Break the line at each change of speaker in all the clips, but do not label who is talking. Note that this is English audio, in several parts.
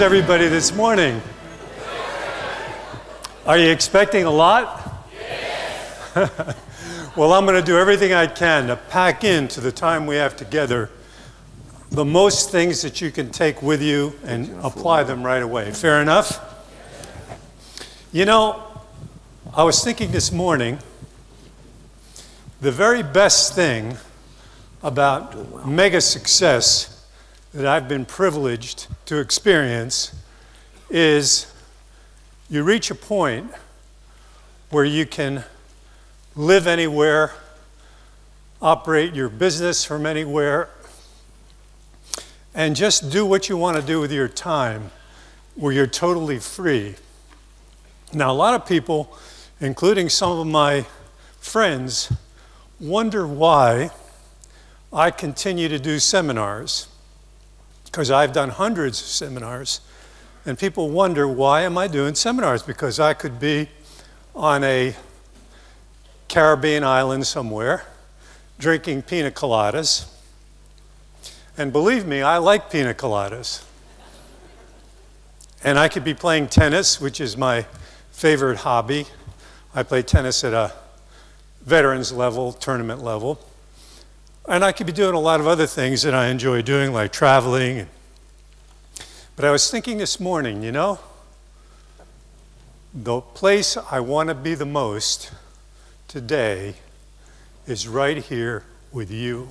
Everybody this morning? Are you expecting a lot? well, I'm going to do everything I can to pack into the time we have together the most things that you can take with you and apply them right away. Fair enough? You know, I was thinking this morning the very best thing about mega success that I've been privileged to experience is you reach a point where you can live anywhere, operate your business from anywhere, and just do what you want to do with your time where you're totally free. Now, a lot of people, including some of my friends, wonder why I continue to do seminars because I've done hundreds of seminars. And people wonder, why am I doing seminars? Because I could be on a Caribbean island somewhere drinking pina coladas. And believe me, I like pina coladas. And I could be playing tennis, which is my favorite hobby. I play tennis at a veterans level, tournament level. And I could be doing a lot of other things that I enjoy doing, like traveling. But I was thinking this morning, you know, the place I want to be the most today is right here with you.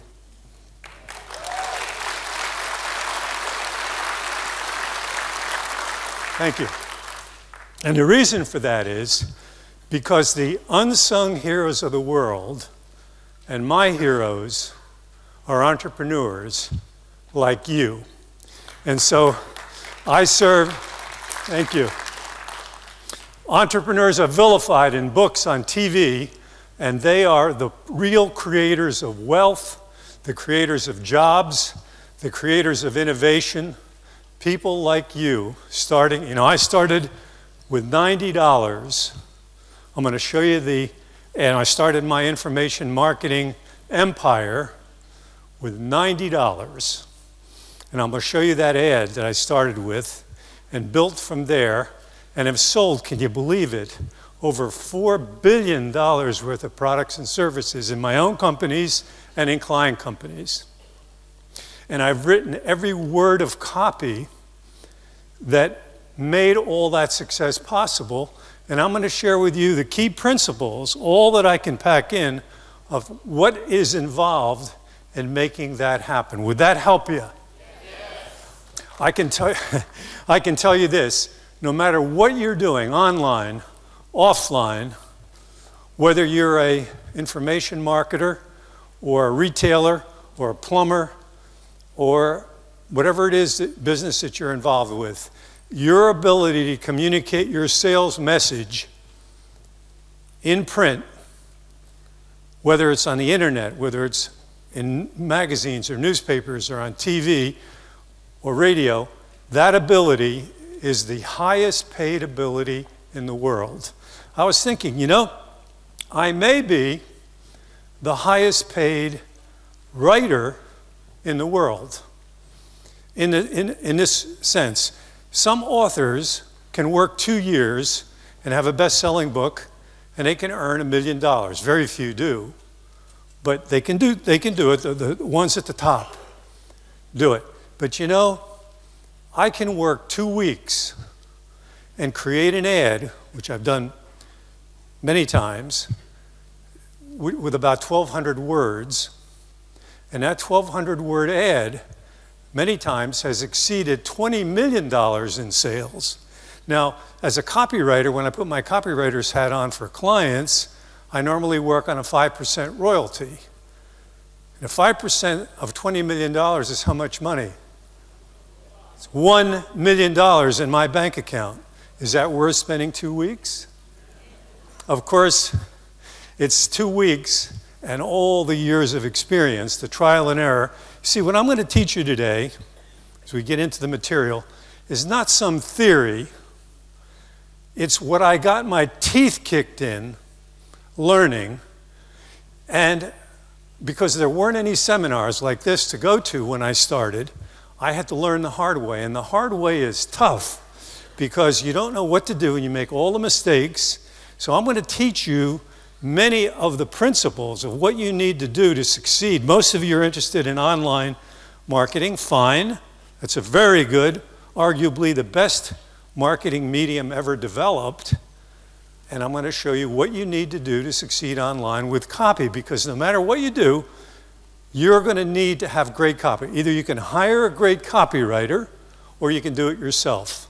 Thank you. And the reason for that is because the unsung heroes of the world and my heroes are entrepreneurs like you. And so I serve, thank you. Entrepreneurs are vilified in books on TV, and they are the real creators of wealth, the creators of jobs, the creators of innovation. People like you, starting, you know, I started with $90. I'm going to show you the, and I started my information marketing empire with $90. And I'm going to show you that ad that I started with and built from there and have sold, can you believe it, over $4 billion worth of products and services in my own companies and in client companies. And I've written every word of copy that made all that success possible. And I'm going to share with you the key principles, all that I can pack in, of what is involved in making that happen. Would that help you? I can, tell, I can tell you this no matter what you're doing online, offline, whether you're a information marketer or a retailer or a plumber or whatever it is that business that you're involved with, your ability to communicate your sales message in print, whether it's on the internet, whether it's in magazines or newspapers or on TV or radio, that ability is the highest paid ability in the world. I was thinking, you know, I may be the highest paid writer in the world. In, the, in, in this sense, some authors can work two years and have a best selling book and they can earn a million dollars. Very few do. But they can do, they can do it, the, the ones at the top do it. But you know, I can work two weeks and create an ad, which I've done many times, with about 1,200 words. And that 1,200 word ad, many times, has exceeded $20 million in sales. Now, as a copywriter, when I put my copywriter's hat on for clients, I normally work on a 5% royalty. And 5% of $20 million is how much money? It's $1 million in my bank account. Is that worth spending two weeks? Of course, it's two weeks and all the years of experience, the trial and error. See, what I'm going to teach you today, as we get into the material, is not some theory. It's what I got my teeth kicked in learning. And because there weren't any seminars like this to go to when I started, I had to learn the hard way. And the hard way is tough because you don't know what to do and you make all the mistakes. So I'm going to teach you many of the principles of what you need to do to succeed. Most of you are interested in online marketing. Fine. That's a very good, arguably the best marketing medium ever developed. And I'm going to show you what you need to do to succeed online with copy because no matter what you do, you're going to need to have great copy. Either you can hire a great copywriter or you can do it yourself.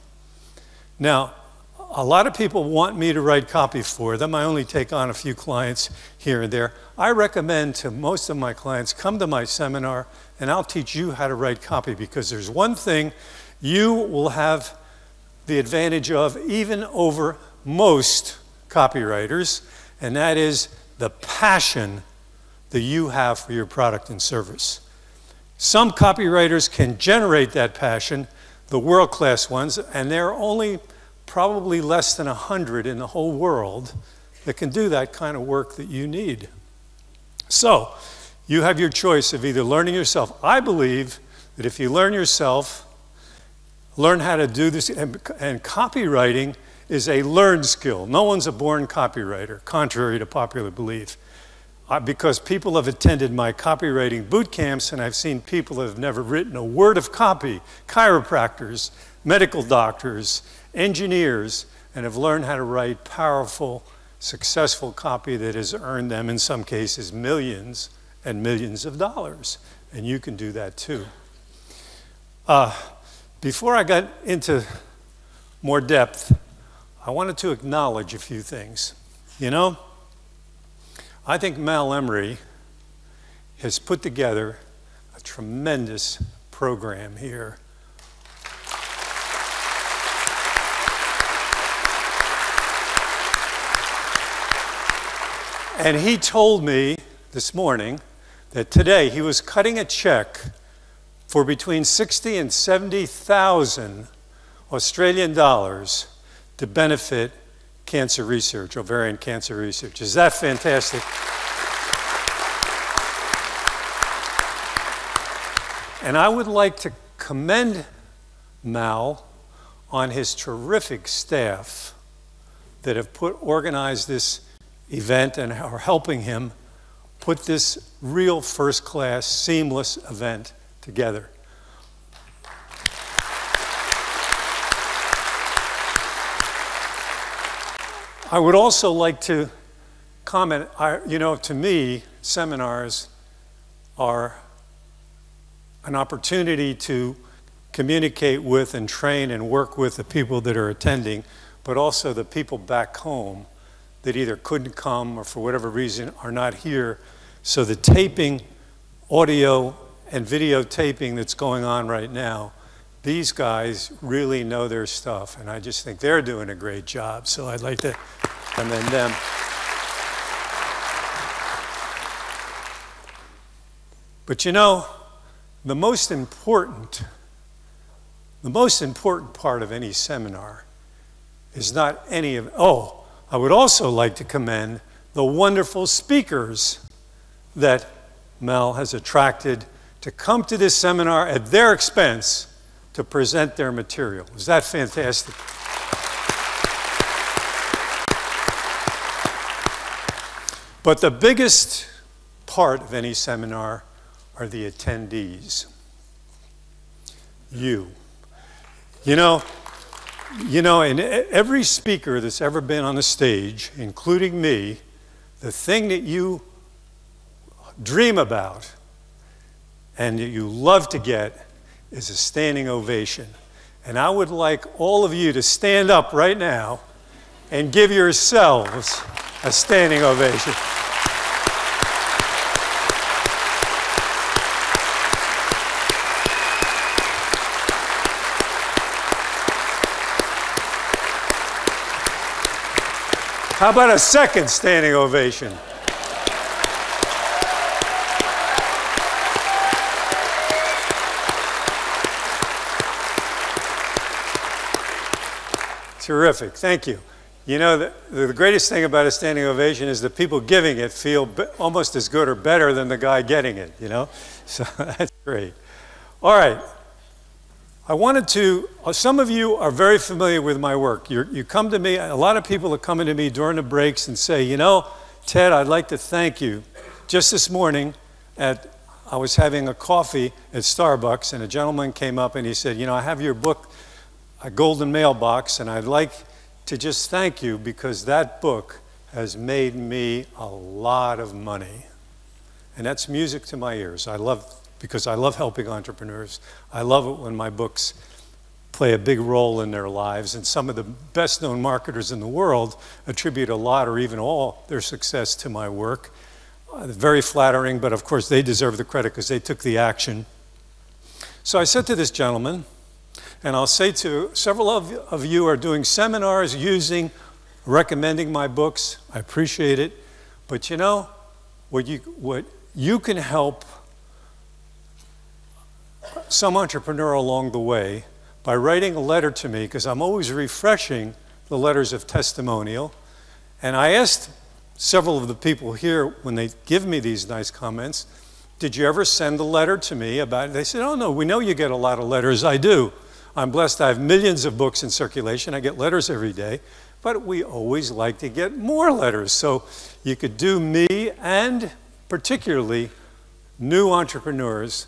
Now, a lot of people want me to write copy for them. I only take on a few clients here and there. I recommend to most of my clients come to my seminar and I'll teach you how to write copy because there's one thing you will have the advantage of even over most copywriters, and that is the passion that you have for your product and service. Some copywriters can generate that passion, the world class ones, and there are only probably less than 100 in the whole world that can do that kind of work that you need. So, you have your choice of either learning yourself. I believe that if you learn yourself, learn how to do this, and, and copywriting is a learned skill. No one's a born copywriter, contrary to popular belief uh, because people have attended my copywriting boot camps and I've seen people that have never written a word of copy, chiropractors, medical doctors, engineers, and have learned how to write powerful, successful copy that has earned them, in some cases, millions and millions of dollars. And you can do that too. Uh, before I got into more depth, I wanted to acknowledge a few things. You know, I think Mal Emery has put together a tremendous program here. And he told me this morning that today he was cutting a check for between 60 and 70,000 Australian dollars to benefit cancer research, ovarian cancer research. Is that fantastic? And I would like to commend Mal on his terrific staff that have put organized this event and are helping him put this real first class seamless event together. I would also like to comment, I, you know, to me, seminars are an opportunity to communicate with and train and work with the people that are attending, but also the people back home that either couldn't come or for whatever reason are not here. So the taping, audio, and videotaping that's going on right now these guys really know their stuff, and I just think they're doing a great job. So I'd like to commend them. But you know, the most important, the most important part of any seminar is not any of, oh, I would also like to commend the wonderful speakers that Mel has attracted to come to this seminar at their expense to present their material. Is that fantastic? But the biggest part of any seminar are the attendees. You. You know, you know, and every speaker that's ever been on the stage, including me, the thing that you dream about and that you love to get is a standing ovation. And I would like all of you to stand up right now and give yourselves a standing ovation. How about a second standing ovation? Terrific. Thank you. You know, the, the, greatest thing about a standing ovation is the people giving it feel almost as good or better than the guy getting it, you know? So that's great. All right. I wanted to, uh, some of you are very familiar with my work. You're, you come to me, a lot of people are coming to me during the breaks and say, you know, Ted, I'd like to thank you. Just this morning, at, I was having a coffee at Starbucks, and a gentleman came up and he said, you know, I have your book, a golden mailbox, and I'd like to just thank you because that book has made me a lot of money. And that's music to my ears. I love because I love helping entrepreneurs. I love it when my books play a big role in their lives. And some of the best known marketers in the world attribute a lot or even all their success to my work. Uh, very flattering, but of course they deserve the credit because they took the action. So I said to this gentleman, and I'll say to several of, of you are doing seminars using, recommending my books. I appreciate it. But you know, what you, what you can help some entrepreneur along the way by writing a letter to me, because I'm always refreshing the letters of testimonial. And I asked several of the people here when they give me these nice comments, did you ever send a letter to me about it? They said, oh no, we know you get a lot of letters. I do. I'm blessed. I have millions of books in circulation. I get letters every day. But we always like to get more letters. So you could do me and particularly new entrepreneurs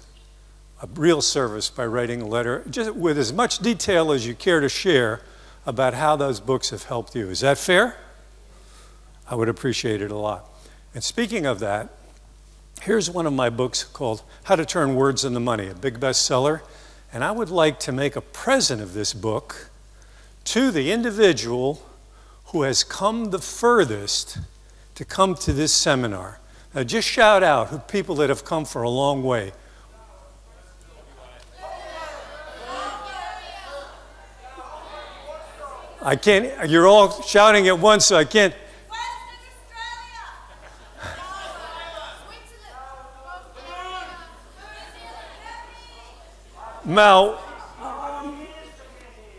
a real service by writing a letter, just with as much detail as you care to share about how those books have helped you. Is that fair? I would appreciate it a lot. And speaking of that, here's one of my books called How to Turn Words into Money, a big bestseller. And I would like to make a present of this book to the individual who has come the furthest to come to this seminar. Now, just shout out people that have come for a long way. I can't, you're all shouting at once, so I can't. Mal,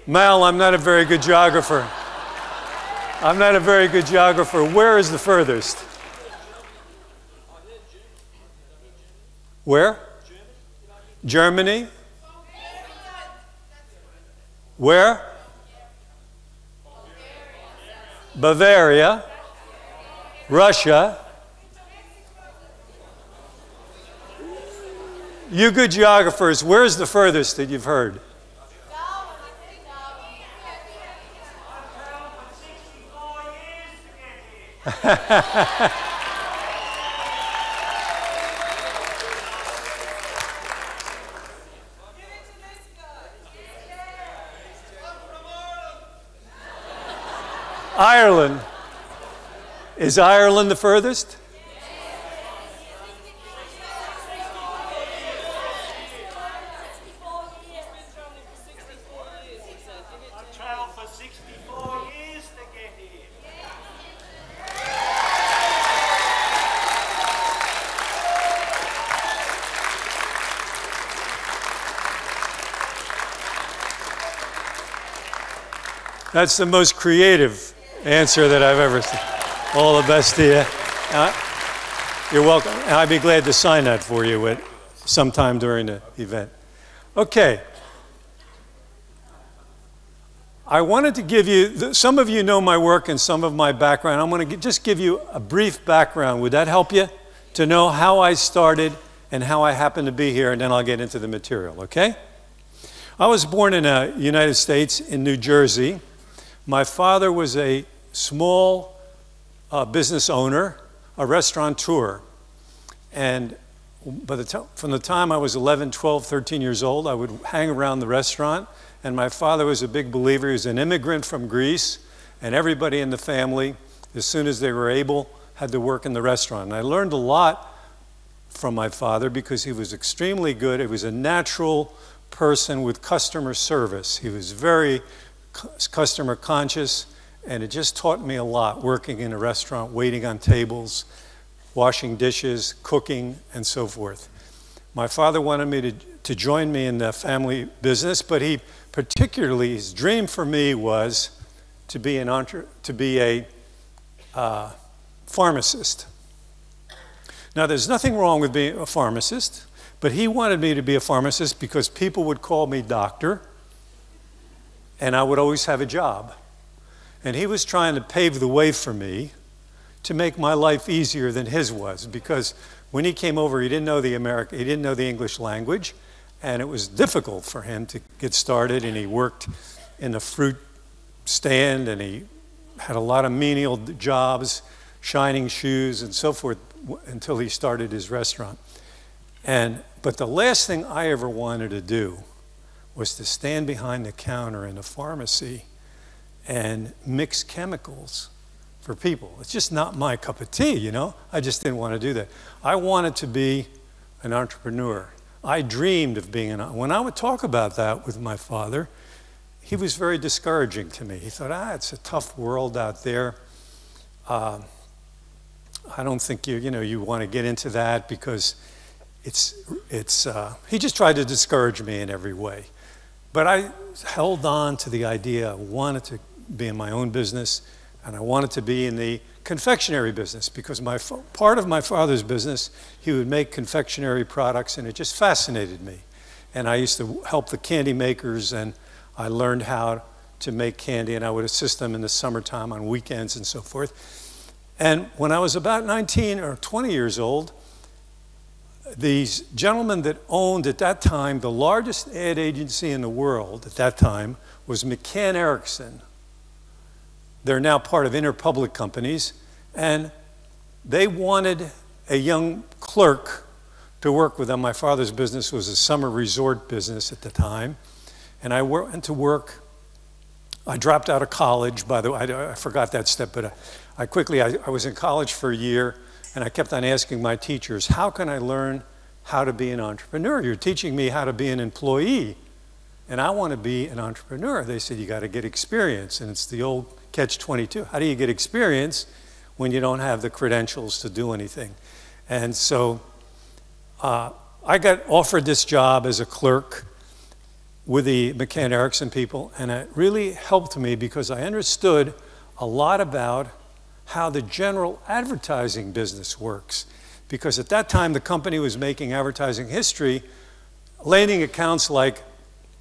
Mal, I'm not a very good geographer. I'm not a very good geographer. Where is the furthest? Where? Germany? Where? Bavaria, Russia. You good geographers, where's the furthest that you've heard? Ireland. Is Ireland the furthest? That's the most creative answer that I've ever seen. All the best to you. Uh, you're welcome. And I'd be glad to sign that for you at sometime during the event. Okay. I wanted to give you, some of you know my work and some of my background. I'm going to just give you a brief background. Would that help you to know how I started and how I happened to be here, and then I'll get into the material, okay? I was born in the United States in New Jersey. My father was a small uh, business owner, a restaurateur. And the from the time I was 11, 12, 13 years old, I would hang around the restaurant. And my father was a big believer. He was an immigrant from Greece. And everybody in the family, as soon as they were able, had to work in the restaurant. And I learned a lot from my father because he was extremely good. He was a natural person with customer service. He was very customer conscious and it just taught me a lot working in a restaurant, waiting on tables, washing dishes, cooking, and so forth. My father wanted me to, to join me in the family business, but he particularly, his dream for me was to be, an entre- to be a uh, pharmacist. Now, there's nothing wrong with being a pharmacist, But he wanted me to be a pharmacist because people would call me doctor and I would always have a job. And he was trying to pave the way for me to make my life easier than his was because when he came over, he didn't know the American, he didn't know the English language, and it was difficult for him to get started. And he worked in a fruit stand, and he had a lot of menial jobs, shining shoes, and so forth, until he started his restaurant. And but the last thing I ever wanted to do was to stand behind the counter in a pharmacy and mix chemicals for people. It's just not my cup of tea, you know? I just didn't want to do that. I wanted to be an entrepreneur. I dreamed of being an when I would talk about that with my father, he was very discouraging to me. He thought, ah, it's a tough world out there. Uh, I don't think you, you know, you want to get into that because it's, it's, uh, he just tried to discourage me in every way. But I held on to the idea. I wanted to be in my own business, and I wanted to be in the confectionery business because my part of my father's business, he would make confectionery products, and it just fascinated me. And I used to help the candy makers, and I learned how to make candy, and I would assist them in the summertime on weekends and so forth. And when I was about 19 or 20 years old, these gentlemen that owned at that time the largest ad agency in the world at that time was McCann Erickson. They're now part of Interpublic Companies, and they wanted a young clerk to work with them. My father's business was a summer resort business at the time, and I went to work. I dropped out of college, by the way, I, I forgot that step, but I, I quickly, I, I was in college for a year and I kept on asking my teachers, how can I learn how to be an entrepreneur? You're teaching me how to be an employee, and I want to be an entrepreneur. They said, you got to get experience. And it's the old catch 22. How do you get experience when you don't have the credentials to do anything? And so uh, I got offered this job as a clerk with the McCann Erickson people, and it really helped me because I understood a lot about how the general advertising business works. Because at that time, the company was making advertising history, landing accounts like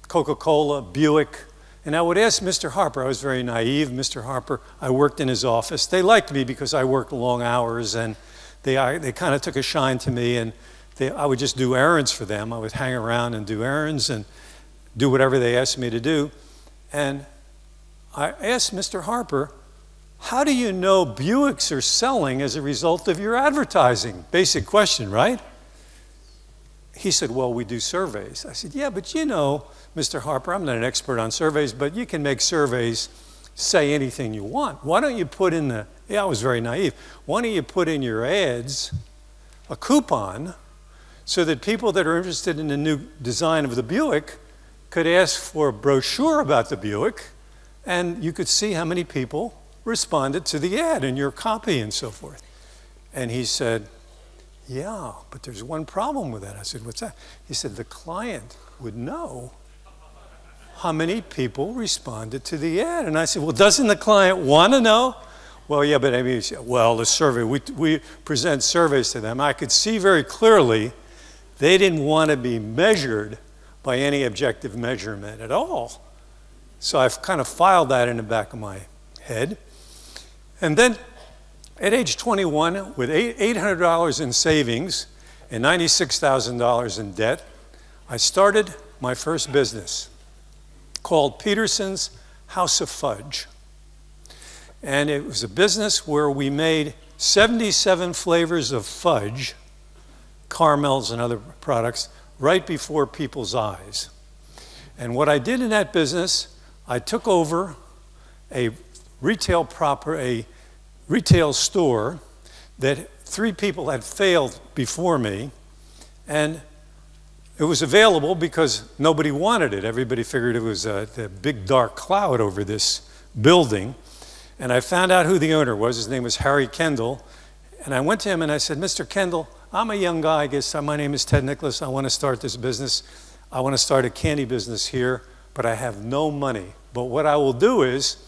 Coca Cola, Buick. And I would ask Mr. Harper, I was very naive. Mr. Harper, I worked in his office. They liked me because I worked long hours and they, they kind of took a shine to me. And they, I would just do errands for them. I would hang around and do errands and do whatever they asked me to do. And I asked Mr. Harper, how do you know Buicks are selling as a result of your advertising? Basic question, right? He said, Well, we do surveys. I said, Yeah, but you know, Mr. Harper, I'm not an expert on surveys, but you can make surveys say anything you want. Why don't you put in the, yeah, I was very naive. Why don't you put in your ads a coupon so that people that are interested in the new design of the Buick could ask for a brochure about the Buick and you could see how many people responded to the ad and your copy and so forth. And he said, Yeah, but there's one problem with that. I said, What's that? He said, The client would know how many people responded to the ad. And I said, Well, doesn't the client want to know? Well, yeah, but I mean, well, the survey, we, we present surveys to them. I could see very clearly they didn't want to be measured by any objective measurement at all. So I've kind of filed that in the back of my head. And then at age 21, with $800 in savings and $96,000 in debt, I started my first business called Peterson's House of Fudge. And it was a business where we made 77 flavors of fudge, caramels, and other products right before people's eyes. And what I did in that business, I took over a retail proper, a retail store that three people had failed before me, and it was available because nobody wanted it. Everybody figured it was uh, a, a big dark cloud over this building. And I found out who the owner was. His name was Harry Kendall. And I went to him and I said, Mr. Kendall, I'm a young guy. I guess uh, my name is Ted Nicholas. I want to start this business. I want to start a candy business here, but I have no money. But what I will do is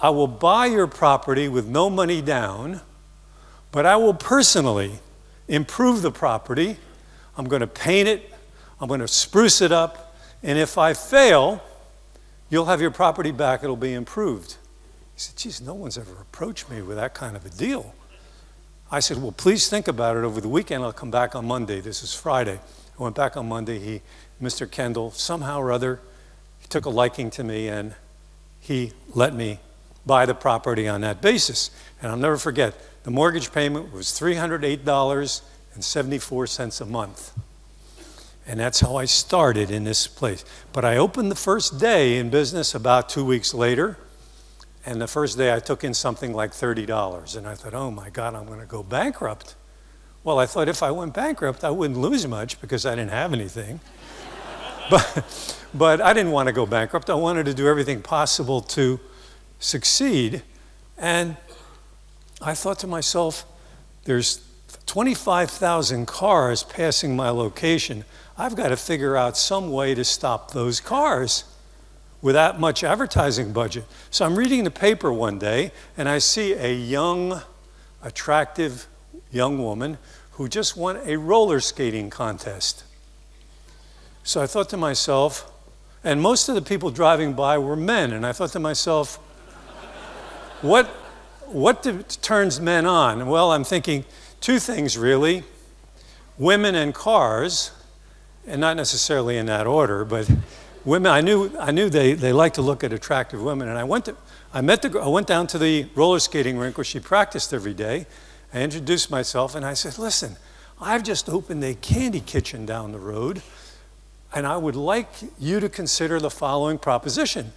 I will buy your property with no money down, but I will personally improve the property. I'm going to paint it, I'm going to spruce it up, and if I fail, you'll have your property back, it'll be improved. He said, Geez, no one's ever approached me with that kind of a deal. I said, Well, please think about it over the weekend. I'll come back on Monday. This is Friday. I went back on Monday. He, Mr. Kendall, somehow or other, he took a liking to me and he let me buy the property on that basis. And I'll never forget, the mortgage payment was $308.74 a month. And that's how I started in this place. But I opened the first day in business about two weeks later. And the first day I took in something like $30. And I thought, oh my God, I'm going to go bankrupt. Well, I thought if I went bankrupt, I wouldn't lose much because I didn't have anything. but, but I didn't want to go bankrupt. I wanted to do everything possible to succeed. And I thought to myself, there's 25,000 cars passing my location. I've got to figure out some way to stop those cars without much advertising budget. So I'm reading the paper one day and I see a young, attractive young woman who just won a roller skating contest. So I thought to myself, and most of the people driving by were men, and I thought to myself, what, what turns men on? Well, I'm thinking two things really women and cars, and not necessarily in that order, but women, I knew, I knew they, they like to look at attractive women. And I went, to, I, met the, I went down to the roller skating rink where she practiced every day. I introduced myself and I said, Listen, I've just opened a candy kitchen down the road, and I would like you to consider the following proposition.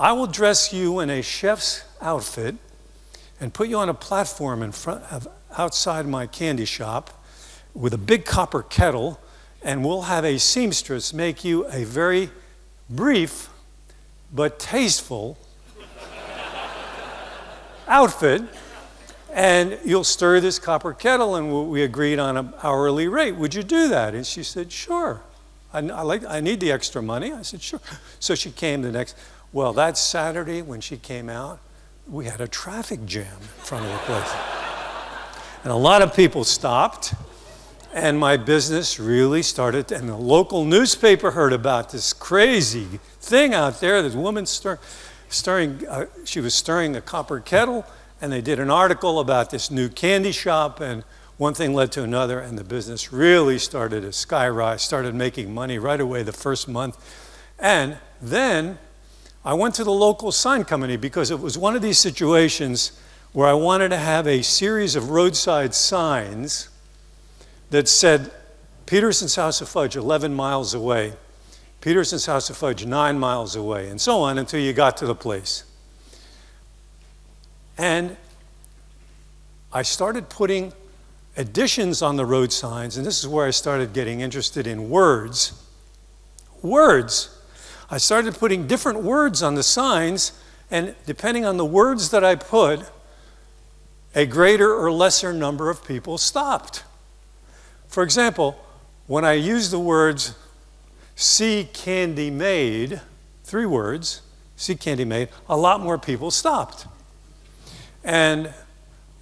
I will dress you in a chef's outfit and put you on a platform in front of outside my candy shop with a big copper kettle, and we'll have a seamstress make you a very brief but tasteful outfit. And you'll stir this copper kettle, and we agreed on an hourly rate. Would you do that? And she said, Sure. I, I, like, I need the extra money. I said, Sure. So she came the next. Well, that Saturday when she came out, we had a traffic jam in front of the place. and a lot of people stopped, and my business really started. And the local newspaper heard about this crazy thing out there. This woman stir, stirring, uh, she was stirring a copper kettle, and they did an article about this new candy shop, and one thing led to another, and the business really started to skyrocket, started making money right away the first month. And then I went to the local sign company because it was one of these situations where I wanted to have a series of roadside signs that said Peterson's House of Fudge 11 miles away, Peterson's House of Fudge 9 miles away, and so on until you got to the place. And I started putting additions on the road signs, and this is where I started getting interested in words. Words. I started putting different words on the signs, and depending on the words that I put, a greater or lesser number of people stopped. For example, when I used the words see candy made, three words, see candy made, a lot more people stopped. And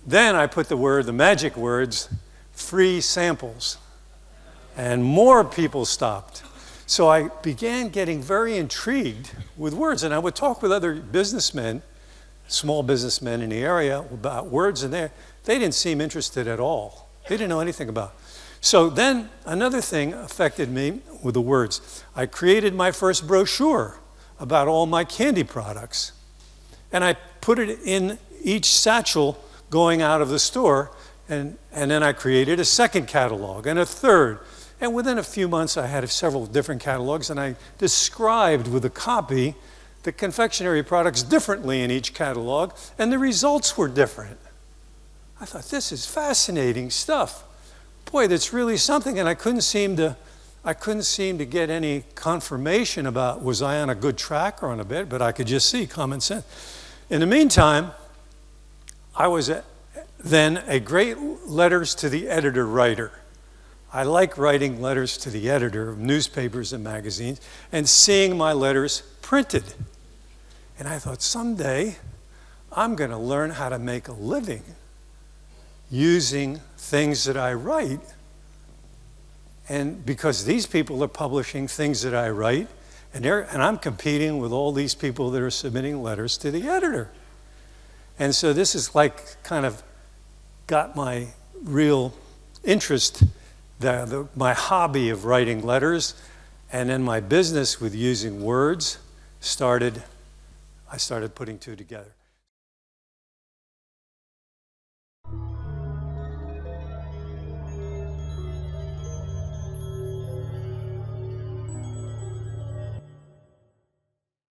then I put the word, the magic words, free samples. And more people stopped. So I began getting very intrigued with words, and I would talk with other businessmen, small businessmen in the area about words, and they, they didn't seem interested at all. They didn't know anything about. It. So then another thing affected me with the words. I created my first brochure about all my candy products, and I put it in each satchel going out of the store, and, and then I created a second catalog and a third and within a few months, I had several different catalogs, and I described with a copy the confectionery products differently in each catalog, and the results were different. I thought, this is fascinating stuff. Boy, that's really something, and I couldn't seem to. I couldn't seem to get any confirmation about was I on a good track or on a bad, but I could just see common sense. In the meantime, I was a, then a great letters to the editor writer. I like writing letters to the editor of newspapers and magazines and seeing my letters printed. And I thought, someday I'm going to learn how to make a living using things that I write And because these people are publishing things that I write, and, and I'm competing with all these people that are submitting letters to the editor. And so this is like kind of got my real interest, the, the, my hobby of writing letters, and then my business with using words started, I started putting two together.